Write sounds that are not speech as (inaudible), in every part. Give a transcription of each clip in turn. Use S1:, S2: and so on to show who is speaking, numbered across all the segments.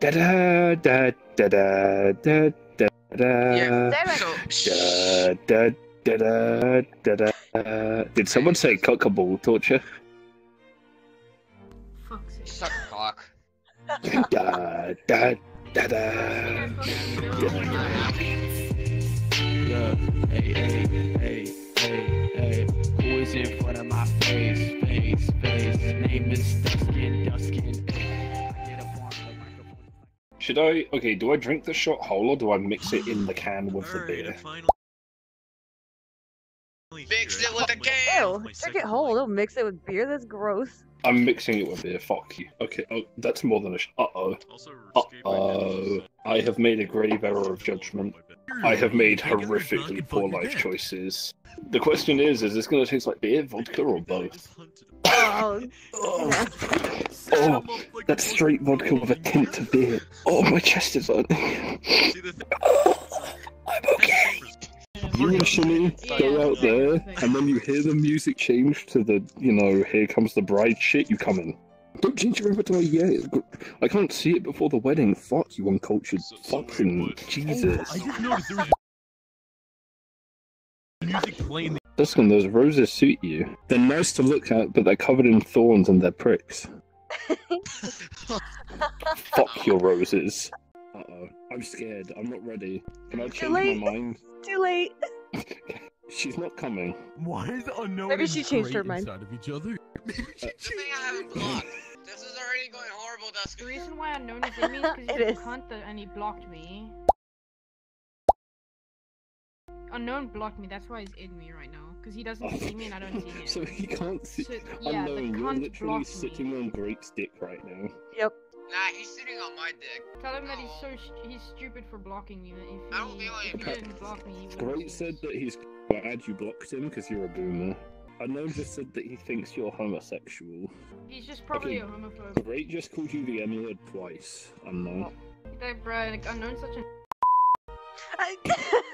S1: Da da da da da da da da.
S2: Yeah.
S3: Damn it.
S2: So,
S1: Da da da da da da. Did someone say cockable torture?
S4: Fuck's sake.
S2: suck cock.
S1: Da da da da.
S5: Yeah, hey, hey, hey, hey, hey. Who is in front of my face? Face, face. Name is Duskan, Duskan.
S1: Should I? Okay, do I drink the shot whole or do I mix it in the can with the beer?
S6: I finally
S2: Mixed it with
S6: out
S2: a
S6: my-
S2: can.
S3: Ew, drink it whole. Don't mix it with beer. That's gross.
S1: I'm mixing it with beer. Fuck you. Okay. Oh, that's more than a. Sh- uh oh. Uh oh. I have made a grave error of judgment. I have made horrifically poor life choices. The question is: Is this going to taste like beer, vodka, or both?
S3: Oh,
S1: Oh, (laughs) oh, that's straight vodka with a tint of beer. Oh, my chest is on.
S6: See the? Oh,
S1: I'm okay. You initially go out there, and then you hear the music change to the, you know, here comes the bride shit, you come in. Don't change your inventory yet. I can't see it before the wedding. Fuck you, uncultured.
S6: So- so
S1: Fucking
S6: wait, what?
S1: Jesus.
S7: I just noticed there was music playing.
S1: Dustin, those roses suit you. They're nice to look at, but they're covered in thorns and they're pricks. (laughs) Fuck your roses. Uh oh. I'm scared. I'm not ready. Can I
S3: Too
S1: change
S3: late.
S1: my mind?
S3: too late. (laughs)
S1: She's not coming.
S7: Why is unknown
S3: Maybe she changed her mind.
S7: inside of each other? (laughs) Maybe she
S2: The thing I haven't blocked. This is already going horrible,
S4: The reason why unknown is in me is because
S3: It
S4: he's
S3: is.
S4: a and he blocked me. Oh, unknown blocked me, that's why he's in me right now. Because he doesn't see me and I don't see (laughs) him.
S1: so he can't see.
S4: So, (laughs) yeah, the
S1: Unknown, you're literally sitting
S4: me.
S1: on Great's dick right now.
S3: Yep.
S2: Nah, he's sitting on my dick.
S4: Tell him that he's so st- he's stupid for blocking me. That if
S2: I don't
S4: he,
S2: feel like
S4: if he
S2: it.
S4: didn't block me, he wouldn't
S1: Great
S4: be-
S1: said that he's (laughs) glad you blocked him because you're a boomer. Unknown just said that he thinks you're homosexual.
S4: He's just probably
S1: Okay.
S4: a homophobe.
S1: Great just called you the N word twice. Unknown.
S4: That bro, like, unknown's such a.
S3: I-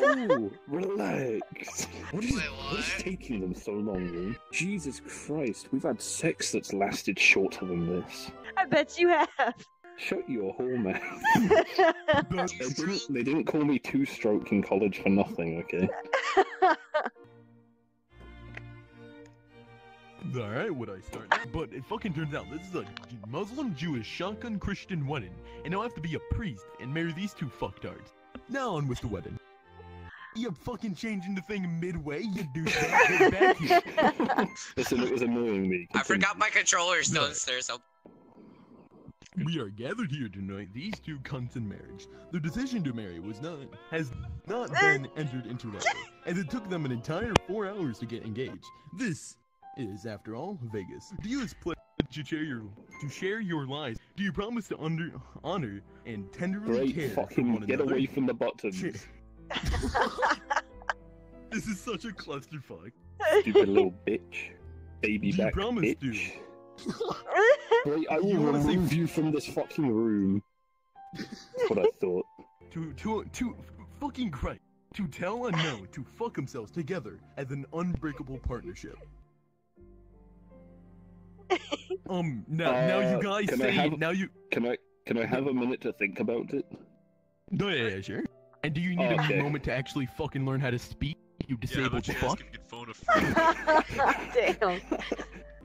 S1: Ooh, (laughs) relax. What is,
S2: Wait,
S1: what is taking them so long, man? Jesus Christ, we've had sex that's lasted shorter than this.
S3: I bet you have.
S1: Shut your whore mouth. (laughs) They didn't, they didn't call me two stroke in college for nothing, okay?
S7: Alright, would I start? now? But it fucking turns out this is a Muslim Jewish shotgun Christian wedding, and I'll have to be a priest and marry these two fucktards. Now on with the wedding. (laughs) You fucking changing the thing midway, you (laughs) douchebag. Get back here. (laughs)
S1: Listen, it was annoying me.
S2: I forgot my controller's
S7: No.
S2: downstairs. I'll...
S7: We are gathered here tonight, these two cunts in marriage. Their decision to marry was not has not been entered into writing, as it took them an entire four hours to get engaged. This is, after all, Vegas. Do you pledge to share your to share your lies? Do you promise to under honor and tenderly care
S1: Great,
S7: for
S1: fucking
S7: one
S1: get
S7: another?
S1: away from the buttons. (laughs)
S7: This is such a clusterfuck.
S1: Stupid little bitch. Baby
S7: Do you
S1: back
S7: promise
S1: bitch.
S7: to? (laughs)
S1: Great, I will
S7: You wanna say-
S1: remove you from this fucking room. That's what I (laughs) thought.
S7: To to to fucking Christ. To tell a no to fuck themselves together as an unbreakable partnership. (laughs) Um now now you
S1: Uh,
S7: guys
S1: can I
S7: say
S1: have-
S7: now you
S1: Can I can I have a minute to think about it?
S7: No yeah, yeah sure. And do you need
S1: Okay.
S7: a moment to actually fucking learn how to speak? You disabled
S6: about you
S7: fuck.
S6: you phone a friend? (laughs)
S3: Damn.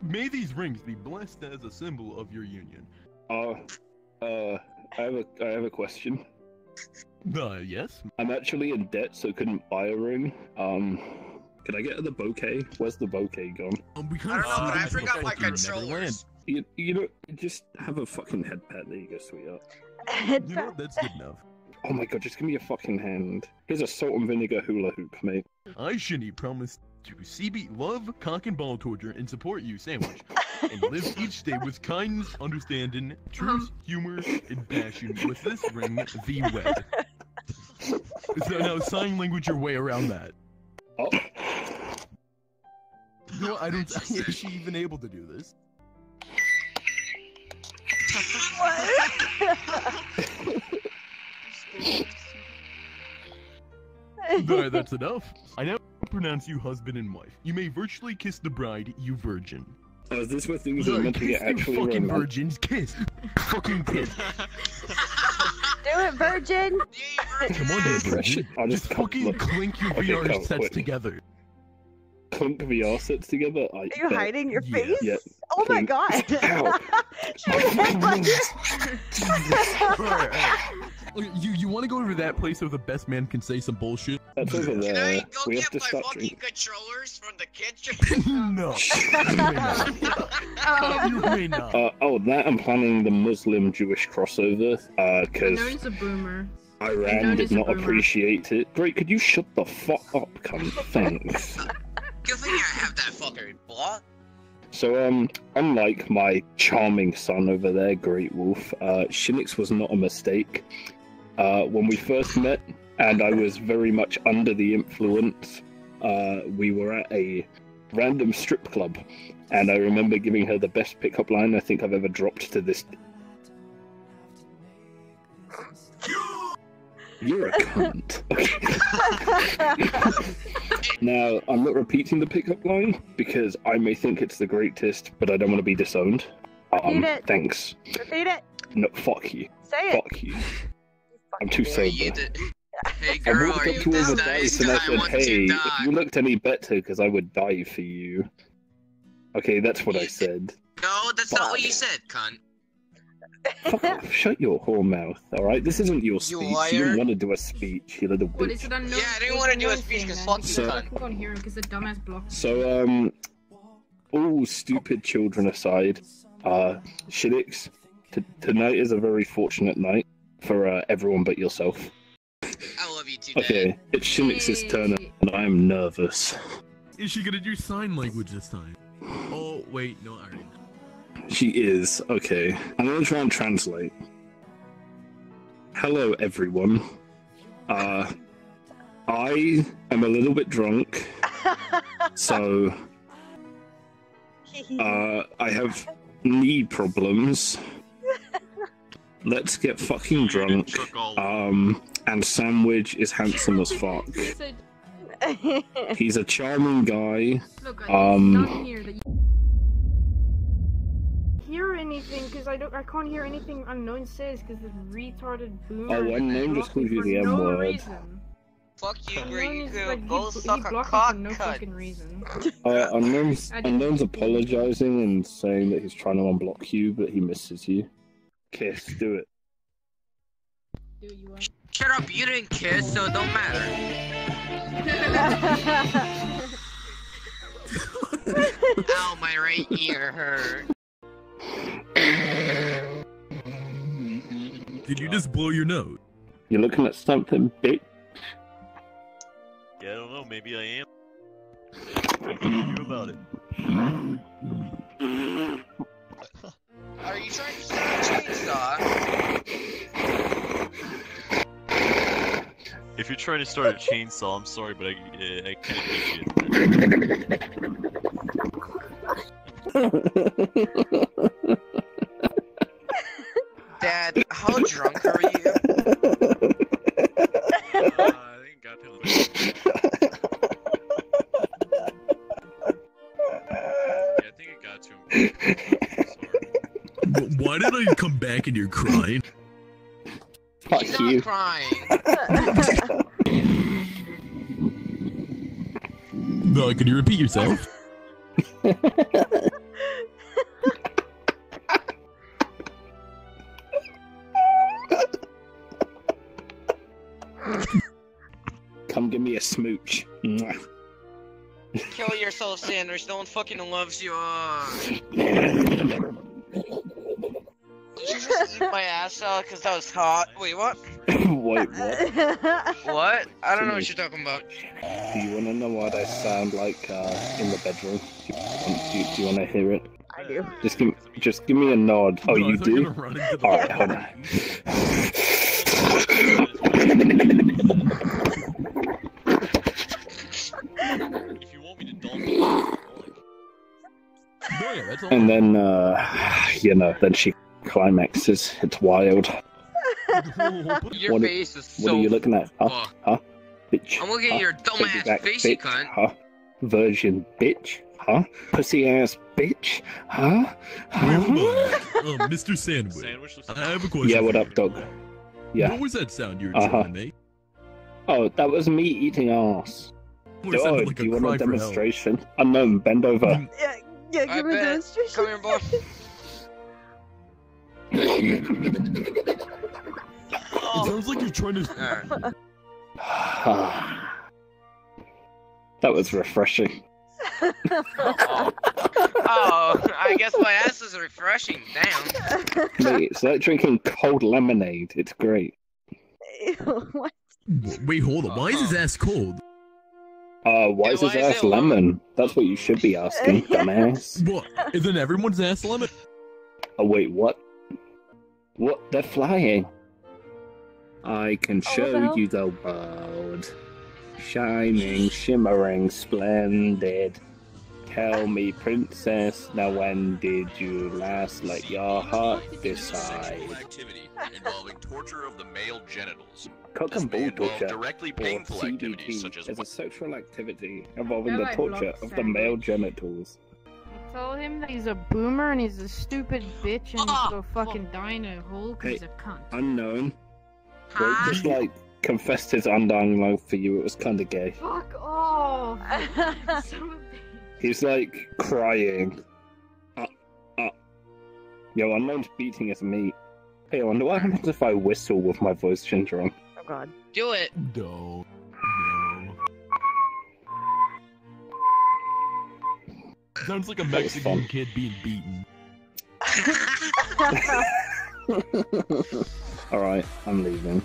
S7: May these rings be blessed as a symbol of your union.
S1: Uh, uh, I have a I have a question.
S7: Uh yes?
S1: I'm actually in debt, so couldn't buy a ring. Um, could I get the bouquet? Where's the bouquet gone?
S7: Um we
S2: I
S7: can't
S2: don't know, but I forgot my controllers.
S1: You you know just have a fucking head pat. There you go, sweetheart.
S7: You know? That's good enough.
S1: Oh my god, just give me a fucking hand. Here's a salt and vinegar hula hoop, mate.
S7: I Shinny promise to CB love, cock and ball torture, and support you sandwich, (laughs) and live each day with kindness, understanding, truth, humor, and passion. With this ring, the wed. (laughs) So now sign language your way around that.
S1: Oh,
S7: You know, what? I don't. (laughs) Is she even able to do this? Alright, that's (laughs) enough. I now pronounce you husband and wife. You may virtually kiss the bride, you virgin.
S1: oh, is this where things are
S7: Sorry,
S1: meant to
S7: kiss
S1: get
S7: you
S1: actually
S7: fucking
S1: romantic?
S7: virgins. Kiss. fucking kiss. (laughs)
S3: Do it, virgin?
S7: Come on,
S1: Pressure.
S7: Virgin.
S1: I'll just
S7: Just fucking
S1: look.
S7: clink your
S1: Okay,
S7: VR sets
S1: quick.
S7: together.
S1: Clunk VR sets together. I
S3: Are you
S1: bet.
S3: hiding your face?
S1: Yeah.
S3: Oh my god.
S1: Ow.
S3: She had, like-
S7: Alright, alright. (laughs) Okay, you you want to go over to that place where the best man can say some bullshit?
S1: That's over
S2: Can I go
S1: We have
S2: get
S1: to
S2: my fucking
S1: drinking.
S2: controllers from the kitchen? (laughs)
S7: no. (laughs)
S4: Oh,
S7: you may not.
S1: Uh, oh, that I'm planning the Muslim-Jewish crossover because
S4: Unknown's a boomer.
S1: Iran did not appreciate it. Great, could you shut the fuck up, cunt? Thanks. So, um, unlike my charming son over there, Great Wolf, uh, Shinix was not a mistake. Uh, when we first met, and I was very much under the influence, uh, we were at a random strip club, and I remember giving her the best pickup line I think I've ever dropped to this. You're a cunt. (laughs) now, I'm not repeating the pickup line because I may think it's the greatest, but I don't want to be disowned. Um,
S3: Repeat it.
S1: thanks.
S3: Repeat it.
S1: No, fuck you.
S3: Say it.
S1: Fuck you. I'm too
S2: Boy, you
S1: sober.
S2: did- Hey
S1: I
S2: girl,
S1: walked
S2: are
S1: up
S2: you
S1: to all
S2: this
S1: the
S2: nice?
S1: dice and I
S2: 'Cause I
S1: said,
S2: want
S1: hey,
S2: to
S1: if
S2: die.
S1: you looked any better, because I would die for you. Okay, that's what I said.
S2: No, that's not what you said, cunt.
S1: Fuck off. Shut your whore mouth, alright? This isn't your speech. You,
S2: liar.
S1: didn't want to do a speech, you little
S4: What is
S1: bitch.
S4: it unknown?
S2: Yeah, I didn't wanna do a speech
S4: thing
S2: 'cause
S4: then?
S2: fuck you,
S1: So-
S4: I can't hear him because the dumbass blocked.
S1: So, um, all stupid children aside, uh, Shinix, t- tonight is a very fortunate night for uh, everyone but yourself.
S2: I love you too, Dad.
S1: Okay, it's Shinix's turn, and I am nervous.
S7: Is she gonna do sign language this time? Oh wait, no, I already know.
S1: She is. Okay. I'm gonna try and translate. Hello, everyone. Uh, I am a little bit drunk, (laughs) so uh, I have knee problems. Let's get fucking drunk. Um, and Sandwich is handsome as fuck. (laughs) He's a charming guy.
S4: Look, I
S1: Um,
S4: um, down here that you hear anything because I don't. I can't hear anything unknown says because the retarded boomer.
S1: Oh, Unknown just
S4: blocked
S1: called you the M-word.
S4: reason.
S2: Fuck you,
S4: Unknown
S2: Green.
S4: is
S2: You
S4: like, he,
S2: go
S4: he
S2: suck a
S4: blocked me
S2: cock
S4: for no fucking reason. (laughs)
S1: Uh, Unknown's, Unknown's apologizing and saying that he's trying to unblock you, but he misses you. Kiss, do it.
S4: Do you want?
S2: Shut up, you didn't kiss, so it don't matter. (laughs) Ow, my right ear hurt.
S7: Did you just blow your nose?
S1: You're looking at something big.
S6: Yeah, I don't know. Maybe I am. What can you about it?
S2: Are you trying to start a chainsaw?
S6: If you're trying to start a chainsaw, I'm sorry, but I, uh, I can't appreciate that.
S2: How drunk are you?
S6: Uh, I think got to the Yeah, I think it got to him. Sorry.
S7: Wh- Why did I come back and you're crying?
S1: Fuck
S2: He's
S1: you.
S2: not crying.
S7: No, can you repeat yourself? (laughs)
S1: Come give me a smooch.
S2: Kill yourself, Sanders. No one fucking loves you. Uh, did you just eat my ass out because that was hot? Wait, what? (laughs)
S1: Wait, what? (laughs)
S2: What? I don't know what you're talking about.
S1: Do you want to know what I sound like uh, in the bedroom? Do you, want- do you, do you want to hear it?
S3: I do.
S1: Just give, just give me a nod. Oh,
S7: No,
S1: you do?
S7: were gonna run into the
S1: All right, hold
S6: If you want me to dump it,
S7: Oh, yeah.
S1: And then, uh, you know, then she climaxes. It's wild. (laughs)
S2: Your
S1: What are-
S2: face is so.
S1: What are you looking at? Huh?
S2: fucked.
S1: Huh? Bitch.
S2: I'm looking
S1: huh?
S2: at your
S1: Take
S2: dumbass
S1: it back,
S2: face, you
S1: bitch.
S2: cunt.
S1: Huh? Virgin bitch. Huh? Pussy ass bitch. Huh? Huh?
S7: on. Um, Mr. Sandwich.
S6: Sandwich
S7: I have a question.
S1: Yeah, what up,
S7: you.
S1: dog? Yeah.
S7: What was that sound you were
S1: Uh-huh.
S7: trying to make?
S1: Oh, that was me eating ass.
S7: Oh,
S1: Oh,
S7: like
S1: do
S7: a
S1: you want a
S7: for help.
S1: demonstration? Unknown, bend over.
S3: Yeah, yeah,
S2: I
S3: give me a demonstration.
S2: Come here, boy.
S7: It sounds like you're trying to.
S2: Alright. (laughs) (sighs)
S1: that was refreshing.
S2: Oh, (laughs) (laughs) I guess my ass is refreshing. Damn.
S1: Mate, it's like drinking cold lemonade. It's great.
S3: Ew, (laughs) what?
S7: Wait, hold on. Why is his ass cold?
S1: Uh, why
S2: Yeah,
S1: is
S2: why
S1: his
S2: is
S1: ass
S2: it lemon?
S1: lemon? That's what you should be asking, (laughs) dumbass.
S7: What? Isn't everyone's ass lemon?
S1: Oh wait, what? What? They're flying. I can
S3: Oh,
S1: show
S3: the hell?
S1: you the world. Shining, shimmering, splendid. Tell me, princess, now when did you last let your heart decide?
S8: Activity involving torture of the male genitals.
S1: Cock and
S8: may
S1: ball torture,
S8: directly
S1: or
S8: painful activities
S1: CBT,
S8: such as
S1: is a sexual activity involving the torture of the male
S4: sandwich.
S1: genitals.
S4: Tell him that he's a boomer and he's a stupid bitch and
S2: Ah,
S4: he'll go fucking die in a hole because he's a cunt.
S1: Unknown.
S2: Huh?
S1: Wait, just like confessed his undying love for you. It was kind of gay.
S4: Fuck off! (laughs)
S1: He's like crying. Uh, uh. Yo, unknown's beating his meat. Hey, I wonder what happens if I whistle with my voice ginger on.
S3: Oh god.
S2: Do it.
S7: No. No. Sounds like a Mexican kid being beaten. (laughs) (laughs) (laughs)
S1: Alright, I'm leaving.